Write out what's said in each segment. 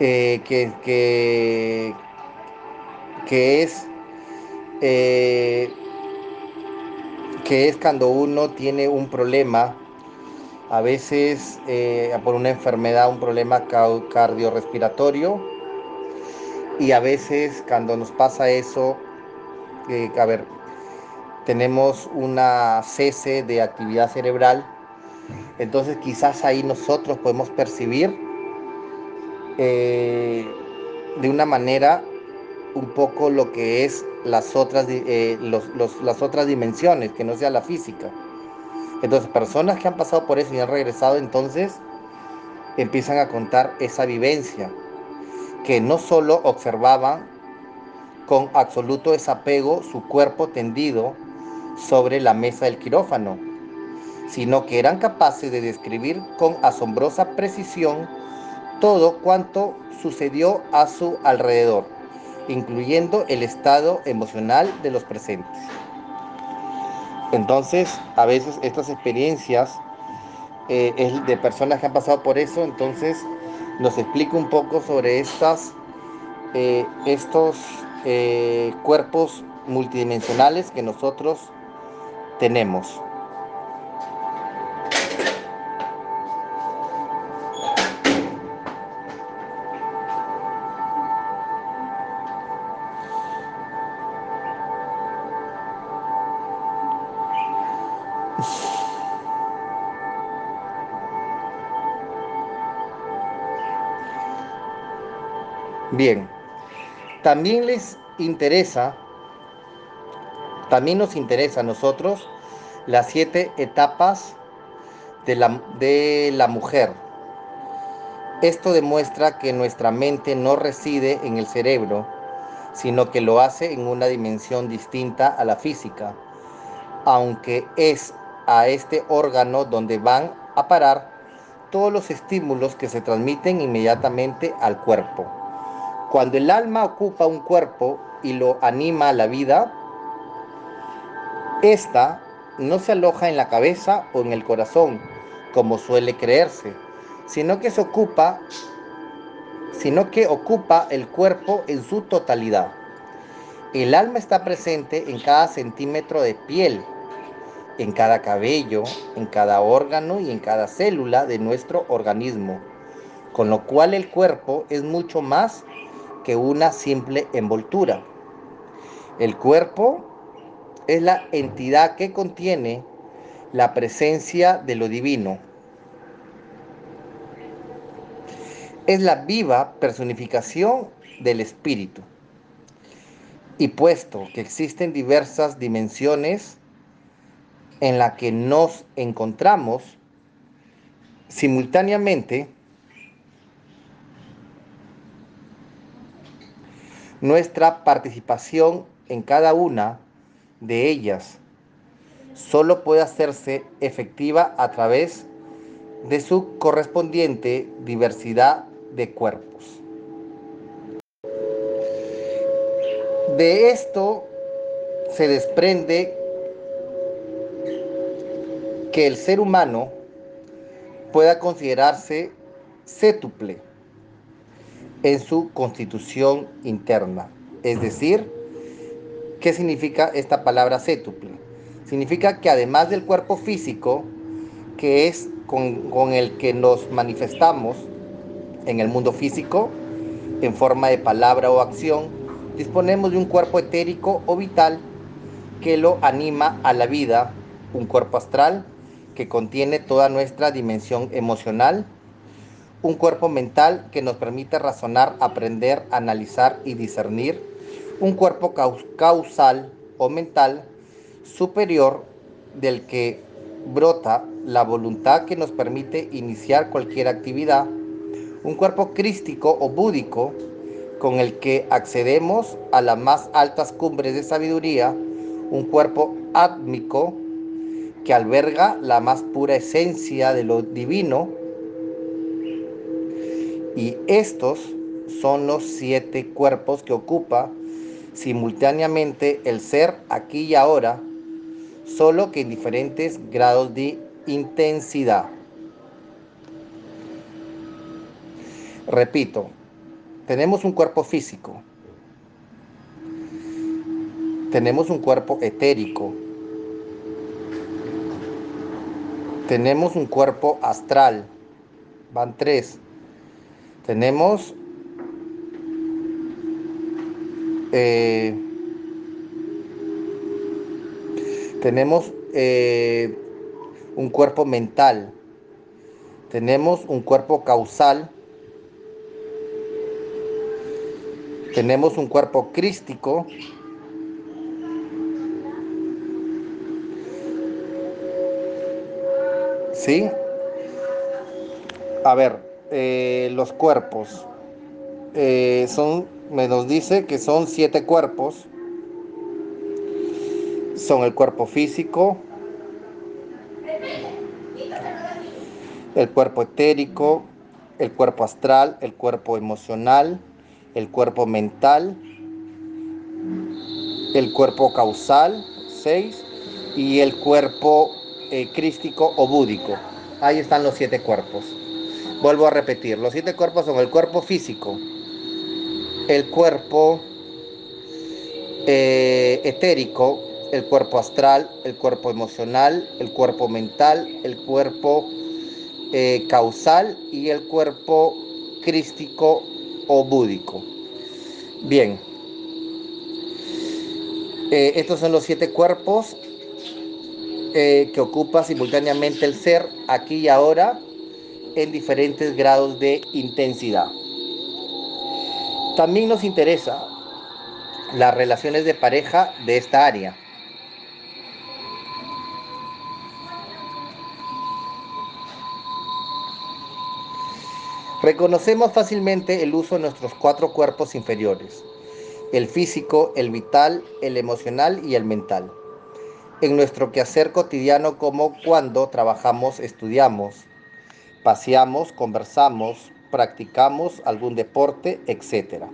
eh, que, que, que es eh, que es cuando uno tiene un problema, a veces eh, por una enfermedad, un problema cardiorrespiratorio, y a veces cuando nos pasa eso, a ver, tenemos una cese de actividad cerebral, entonces quizás ahí nosotros podemos percibir eh, de una manera un poco lo que es las otras, eh, las otras dimensiones, que no sea la física. Entonces, personas que han pasado por eso y han regresado, entonces empiezan a contar esa vivencia, que no solo observaban con absoluto desapego su cuerpo tendido sobre la mesa del quirófano, sino que eran capaces de describir con asombrosa precisión todo cuanto sucedió a su alrededor incluyendo el estado emocional de los presentes. Entonces, a veces estas experiencias eh, es de personas que han pasado por eso, entonces nos explica un poco sobre estas, eh, estos eh, cuerpos multidimensionales que nosotros tenemos. Bien, también les interesa, también nos interesa a nosotros las siete etapas de la, de la mujer. Esto demuestra que nuestra mente no reside en el cerebro, sino que lo hace en una dimensión distinta a la física, aunque es a este órgano donde van a parar todos los estímulos que se transmiten inmediatamente al cuerpo. Cuando el alma ocupa un cuerpo y lo anima a la vida, esta no se aloja en la cabeza o en el corazón, como suele creerse, sino que se ocupa, sino que ocupa el cuerpo en su totalidad. El alma está presente en cada centímetro de piel, en cada cabello, en cada órgano y en cada célula de nuestro organismo, con lo cual el cuerpo es mucho más que una simple envoltura. El cuerpo es la entidad que contiene la presencia de lo divino. Es la viva personificación del espíritu. Y puesto que existen diversas dimensiones en las que nos encontramos, simultáneamente Nuestra participación en cada una de ellas solo puede hacerse efectiva a través de su correspondiente diversidad de cuerpos. De esto se desprende que el ser humano pueda considerarse cétuple en su constitución interna. Es decir, ¿qué significa esta palabra cétuple? Significa que además del cuerpo físico, que es con, con el que nos manifestamos en el mundo físico, en forma de palabra o acción, disponemos de un cuerpo etérico o vital que lo anima a la vida, un cuerpo astral que contiene toda nuestra dimensión emocional, un cuerpo mental que nos permite razonar, aprender, analizar y discernir, un cuerpo causal o mental superior del que brota la voluntad que nos permite iniciar cualquier actividad, un cuerpo crístico o búdico con el que accedemos a las más altas cumbres de sabiduría, un cuerpo átmico que alberga la más pura esencia de lo divino, y estos son los siete cuerpos que ocupa simultáneamente el ser aquí y ahora, solo que en diferentes grados de intensidad. Repito, tenemos un cuerpo físico, tenemos un cuerpo etérico, tenemos un cuerpo astral, van tres, tenemos eh, tenemos eh, un cuerpo mental, tenemos un cuerpo causal, tenemos un cuerpo crístico, ¿sí? A ver, eh, los cuerpos eh, son, me nos dice que son siete cuerpos, son el cuerpo físico, el cuerpo etérico, el cuerpo astral, el cuerpo emocional, el cuerpo mental, el cuerpo causal, 6, y el cuerpo eh, crístico o búdico. Ahí están los siete cuerpos. Vuelvo a repetir, los siete cuerpos son el cuerpo físico, el cuerpo eh, etérico, el cuerpo astral, el cuerpo emocional, el cuerpo mental, el cuerpo eh, causal y el cuerpo crístico o búdico. Bien, eh, estos son los siete cuerpos eh, que ocupa simultáneamente el ser aquí y ahora en diferentes grados de intensidad. También nos interesa las relaciones de pareja de esta área. Reconocemos fácilmente el uso de nuestros cuatro cuerpos inferiores, el físico, el vital, el emocional y el mental, en nuestro quehacer cotidiano como cuando trabajamos, estudiamos, paseamos, conversamos, practicamos algún deporte, etc.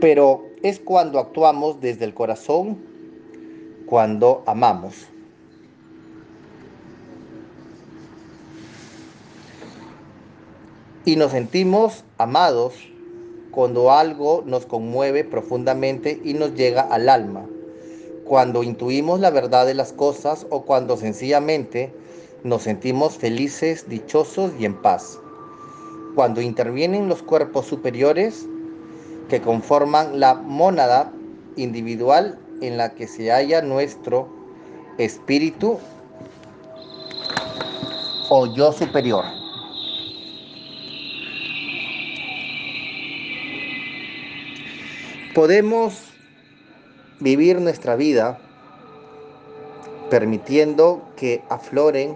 Pero es cuando actuamos desde el corazón, cuando amamos. y nos sentimos amados cuando algo nos conmueve profundamente y nos llega al alma, cuando intuimos la verdad de las cosas o cuando sencillamente nos sentimos felices, dichosos y en paz, cuando intervienen los cuerpos superiores que conforman la mónada individual en la que se halla nuestro espíritu o yo superior. Podemos vivir nuestra vida permitiendo que afloren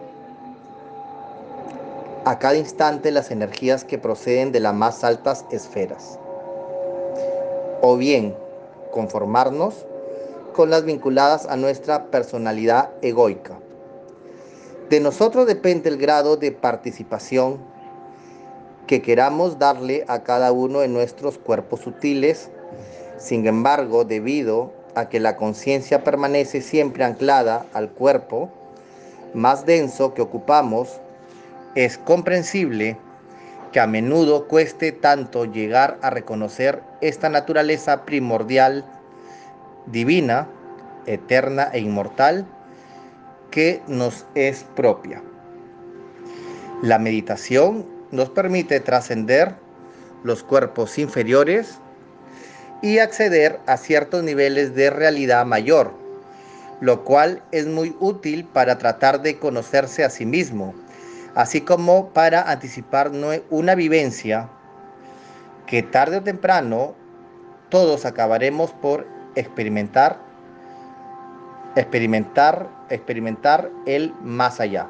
a cada instante las energías que proceden de las más altas esferas. O bien conformarnos con las vinculadas a nuestra personalidad egoica. De nosotros depende el grado de participación que queramos darle a cada uno de nuestros cuerpos sutiles sin embargo, debido a que la conciencia permanece siempre anclada al cuerpo más denso que ocupamos, es comprensible que a menudo cueste tanto llegar a reconocer esta naturaleza primordial, divina, eterna e inmortal que nos es propia. La meditación nos permite trascender los cuerpos inferiores y acceder a ciertos niveles de realidad mayor, lo cual es muy útil para tratar de conocerse a sí mismo, así como para anticipar una vivencia que tarde o temprano todos acabaremos por experimentar, experimentar, experimentar el más allá.